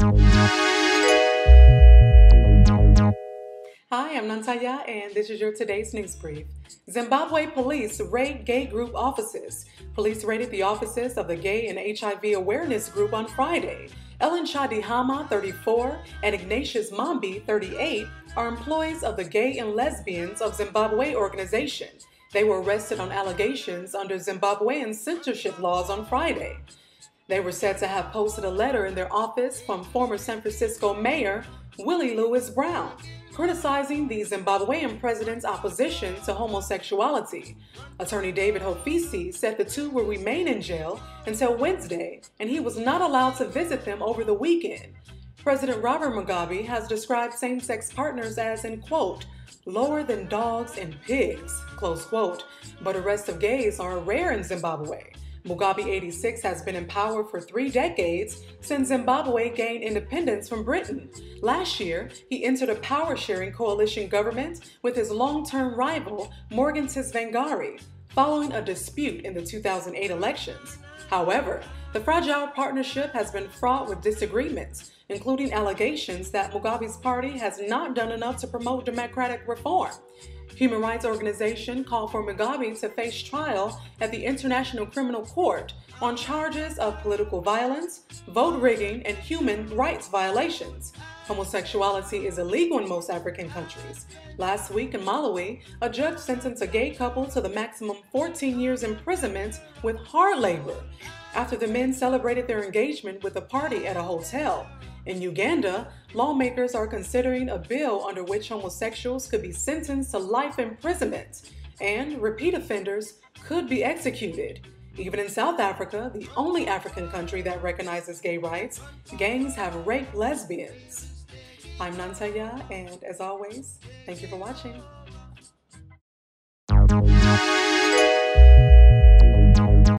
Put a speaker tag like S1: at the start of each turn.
S1: Hi, I'm Nantaya, and this is your today's news brief. Zimbabwe police raid gay group offices. Police raided the offices of the Gay and HIV Awareness Group on Friday. Ellen Chadihama, 34, and Ignatius Mambi, 38, are employees of the Gay and Lesbians of Zimbabwe organization. They were arrested on allegations under Zimbabwean censorship laws on Friday. They were said to have posted a letter in their office from former San Francisco Mayor Willie Lewis Brown, criticizing the Zimbabwean president's opposition to homosexuality. Attorney David Hofisi said the two will remain in jail until Wednesday, and he was not allowed to visit them over the weekend. President Robert Mugabe has described same sex partners as, in quote, lower than dogs and pigs, close quote, but arrests of gays are rare in Zimbabwe. Mugabe 86 has been in power for three decades since Zimbabwe gained independence from Britain. Last year, he entered a power sharing coalition government with his long term rival, Morgan Tsvangirai, following a dispute in the 2008 elections. However, the fragile partnership has been fraught with disagreements, including allegations that Mugabe's party has not done enough to promote democratic reform. Human rights organization called for Mugabe to face trial at the International Criminal Court on charges of political violence, vote rigging, and human rights violations. Homosexuality is illegal in most African countries. Last week in Malawi, a judge sentenced a gay couple to the maximum 14 years imprisonment with hard labor after the men celebrated their engagement with a party at a hotel. In Uganda, lawmakers are considering a bill under which homosexuals could be sentenced to life imprisonment and repeat offenders could be executed. Even in South Africa, the only African country that recognizes gay rights, gangs have raped lesbians. I'm Nantaya, and as always, thank you for watching.